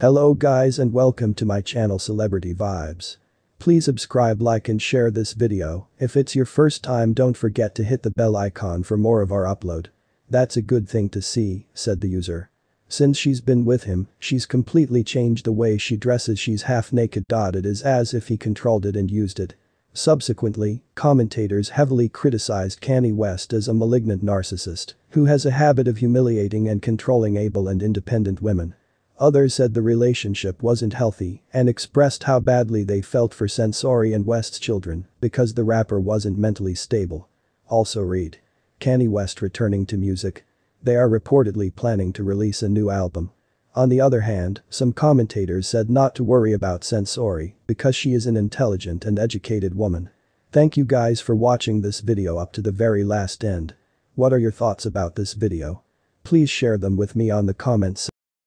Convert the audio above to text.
Hello guys and welcome to my channel Celebrity Vibes. Please subscribe like and share this video, if it's your first time don't forget to hit the bell icon for more of our upload. That's a good thing to see, said the user. Since she's been with him, she's completely changed the way she dresses she's half naked. It is as if he controlled it and used it. Subsequently, commentators heavily criticized Kanye West as a malignant narcissist who has a habit of humiliating and controlling able and independent women. Others said the relationship wasn't healthy and expressed how badly they felt for Censori and West's children because the rapper wasn't mentally stable. Also read. Kanye West returning to music. They are reportedly planning to release a new album. On the other hand, some commentators said not to worry about Censori because she is an intelligent and educated woman. Thank you guys for watching this video up to the very last end. What are your thoughts about this video? Please share them with me on the comments